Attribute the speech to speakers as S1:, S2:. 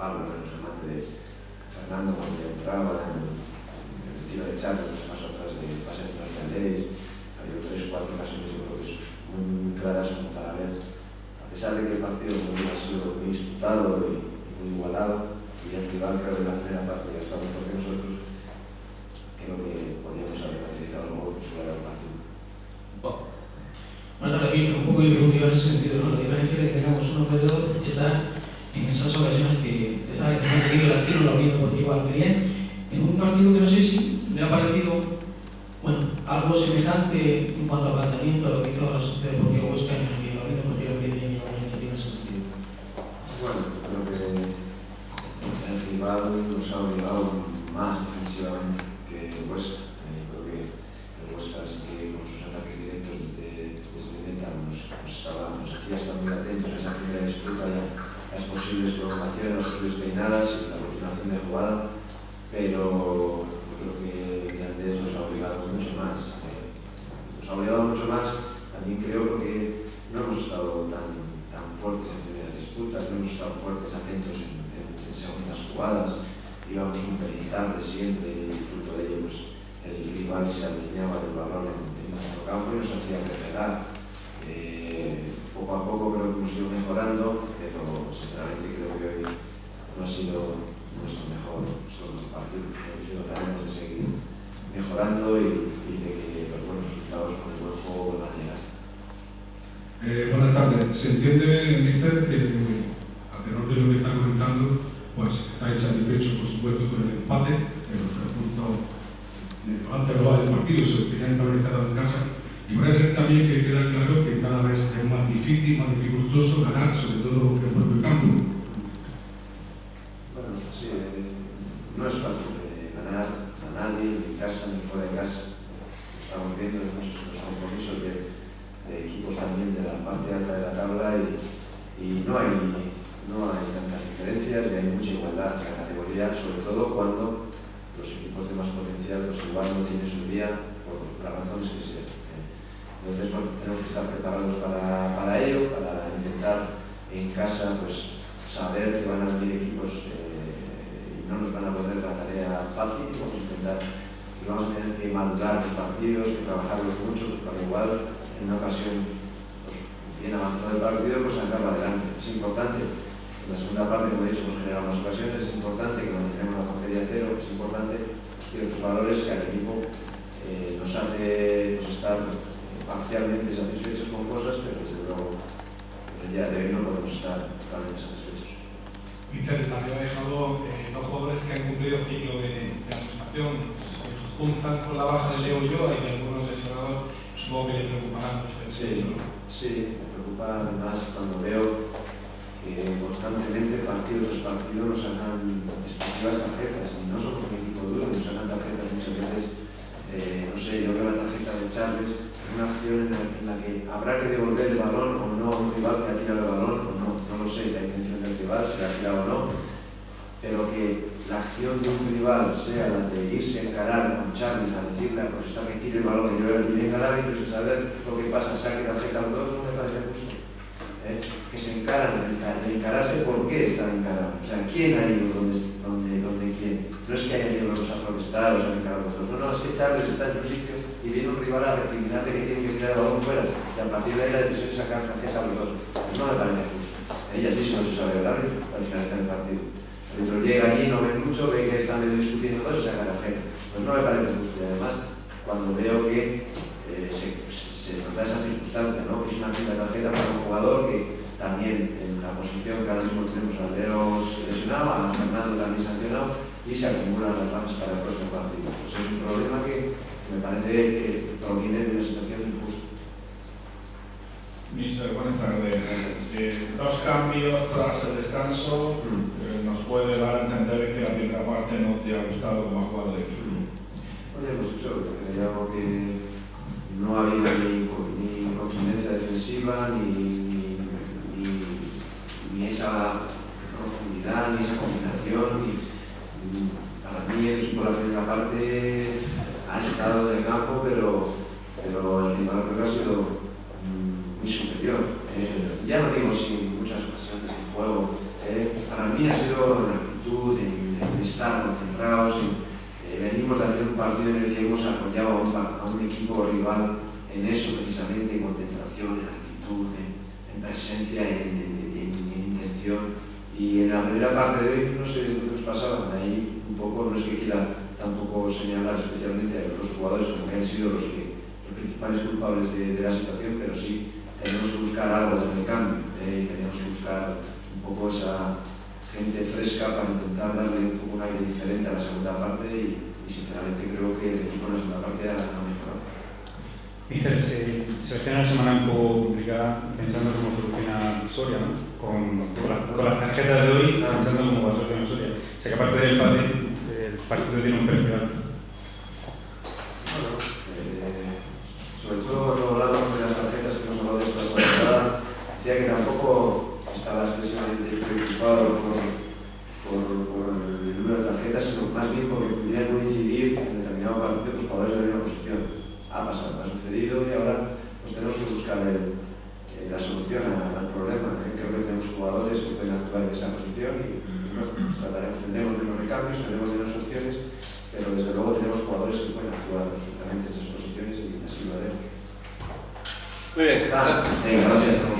S1: Pablo, en remate de Fernando cuando entraba en, el tiro de Charles nos pasos atrás de pases de de ha habido tres ou cuatro ocasiones pues, moi claras como para ver a pesar de que el partido non ha sido muy disputado e muy igualado y el rival creo que la primera parte ya estaba mejor que nosotros creo que podíamos haber utilizado un gol que superara el partido
S2: Bueno, lo he visto un poco y en ese sentido, ¿no? la diferencia de que tengamos uno de dos está en esas ocasiones que está tenido el arquero, la Unión Deportiva Almería, en un partido que no sé si le ha parecido bueno, algo semejante en cuanto al planteamiento a lo que hizo la Sociedad Deportiva Huesca en el la Unión Deportiva Almería y la iniciativa en ese sentido.
S1: Bueno, creo que el rival nos ha obligado más defensivamente que Huesca. Eh, creo que el Huesca sí que con sus ataques directos desde, desde meta nos, estaba, nos hacía estar muy atentos a esa primera disputa ya las posibles prolongaciones, las posibles peinadas, la continuación de jugada, pero creo que antes nos ha obligado mucho más. Eh, nos ha obligado mucho más, también creo que no hemos estado tan, tan fuertes en primeras disputas, no hemos estado fuertes, atentos en, en, en segundas jugadas, íbamos un pelín tarde siempre y fruto de ello pues, el rival se alineaba del balón en, en nuestro campo y nos hacía que
S3: pegar. Se entiende, Mister, que a tenor de lo que está comentando, pues estáis satisfechos, por supuesto, con el empate, en los tres puntos antes del partido se tenían que haber quedado en casa y parece también que queda claro que cada vez es más difícil, más dificultoso ganar, sobre todo en el propio campo.
S1: Bueno, sí, eh, no es fácil eh, ganar a nadie, ni en casa ni fuera de casa. Lo estamos viendo en muchos otros compromisos de, de, equipos también de la parte alta de la tabla y, y no, hay, no hay tantas diferencias y hay mucha igualdad en la categoría, sobre todo cuando los equipos de más potencial pues igual no tienen su día por las razones que sea. Entonces, bueno, tenemos que estar preparados para, para ello, para intentar en casa pues, saber que van a venir equipos eh, y no nos van a poner la tarea fácil, vamos a intentar y vamos a tener que madurar los partidos, que trabajarlos mucho, pues para igual en una ocasión avanzar el partido, pues sacarlo adelante. Es importante. En la segunda parte, como he dicho, hemos generado más ocasiones, es importante que mantenemos la portería cero, es importante ciertos valores que al equipo eh, nos hace pues, estar eh, parcialmente satisfechos con cosas, pero desde luego el día de hoy no podemos estar totalmente satisfechos.
S4: Víctor, el partido ha dejado eh, dos jugadores que han cumplido ciclo de, de administración, juntan con la baja de Leo y yo, hay algunos lesionados, supongo que le preocuparán ustedes.
S1: Sí, sí, me preocupa además cuando veo que constantemente partido tras partido nos sacan excesivas tarjetas y no somos un equipo duro, nos sacan tarjetas muchas veces, eh, no sé, yo veo la tarjeta de Charles una acción en la, en la, que habrá que devolver el balón o no a un rival acción de un rival sea la de irse a encarar, mancharles, a decirle a contrarrestar que balón y yo el bien al árbitro y saber lo que pasa, saque tarjeta los dos, no me parece justo. ¿Eh? Que se encaran, de encararse por qué están encarados. O sea, quién ha ido, dónde, dónde, dónde quién. No es que hayan ido los afroestados a encarar los dos. No, no, es que Charles está en su sitio y viene un rival a recriminarle que tiene que tirar el balón fuera y a partir de ahí la decisión es sacar tarjeta a los dos. Pues no me parece justo. ¿Eh? sí así se nos sabe el árbitro al finalizar el partido. Árbitro llega allí, no ve mucho, ve que están medio discutiendo todo y saca tarjeta. Pues no me parece justo. Y además, cuando veo que eh, se, se nota esa circunstancia, ¿no? que es una quinta tarjeta para un jugador que también en la posición que ahora mismo tenemos a Leos lesionado, a Fernando también sancionado y se acumulan las bajas para el próximo partido. Pues es un problema que me parece que proviene de una situación injusta.
S5: Mister, buenas tardes. Eh, dos cambios tras el descanso mm. eh, nos puede dar a entender que la primera parte no te ha gustado como ha jugado el equipo.
S1: Bueno, hemos que creíamos que no ha habido ni, ni contundencia defensiva, ni, ni, ni, ni, esa profundidad, ni esa combinación. Ni, para mí el equipo la primera parte ha estado en el campo, pero, pero el rival creo que ha sido mm, muy superior. Eh, ya no digo sin muchas ocasiones de fuego. Mí ha sido en actitud, en, en estar concentrados. En, eh, venimos de hacer un partido en el que hemos apoyado a un, a un equipo rival en eso precisamente, en concentración, en actitud, en, en presencia, en, en, en, intención. Y en la primera parte de hoy, no sé lo que nos pasaba, ahí un poco, no es que quiera tampoco señalar especialmente a los jugadores como que han sido los, que, los principales culpables de, de la situación, pero sí tenemos que buscar algo de cambio, eh, tenemos que buscar un poco esa gente fresca para intentar darle un poco un aire diferente a la segunda parte y, y sinceramente creo que el equipo en la segunda parte ha, mejorado.
S6: Mister, se, se una semana un poco complicada pensando cómo soluciona Soria, ¿no? Con, con, la, con las tarjetas de hoy, pensando cómo va a solucionar Soria. O sea que aparte del empate, el partido tiene un precio alto.
S1: en determinado partido os poderes de la oposición. Ha pasado, ha sucedido y ahora pues, tenemos que buscar el, eh, la solución al, al problema. ¿eh? Creo que tenemos jugadores que pueden actuar en esa posición y pues, trataremos, tendremos menos recambios, tendremos menos opciones, pero desde luego tenemos jugadores que pueden actuar perfectamente en esas posiciones y así lo haremos.
S7: Muy bien,
S1: está. Venga, gracias.